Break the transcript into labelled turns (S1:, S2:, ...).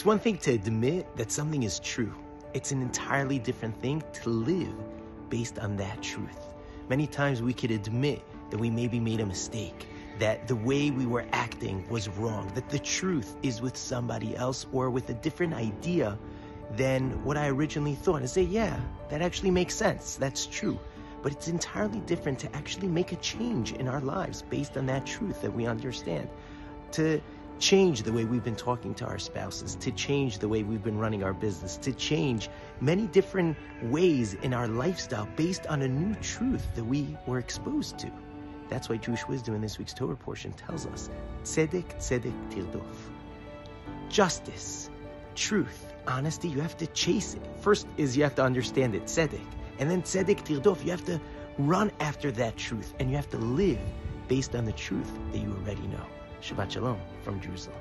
S1: It's one thing to admit that something is true. It's an entirely different thing to live based on that truth. Many times we could admit that we maybe made a mistake, that the way we were acting was wrong, that the truth is with somebody else or with a different idea than what I originally thought, and say, yeah, that actually makes sense. That's true. But it's entirely different to actually make a change in our lives based on that truth that we understand. To change the way we've been talking to our spouses, to change the way we've been running our business, to change many different ways in our lifestyle based on a new truth that we were exposed to. That's why Jewish wisdom in this week's Torah portion tells us tzedek, tzedek, tirdof. Justice, truth, honesty, you have to chase it. First is you have to understand it, tzedek. And then tzedek, tirdof, you have to run after that truth and you have to live based on the truth that you already know. Shabbat Shalom from Jerusalem.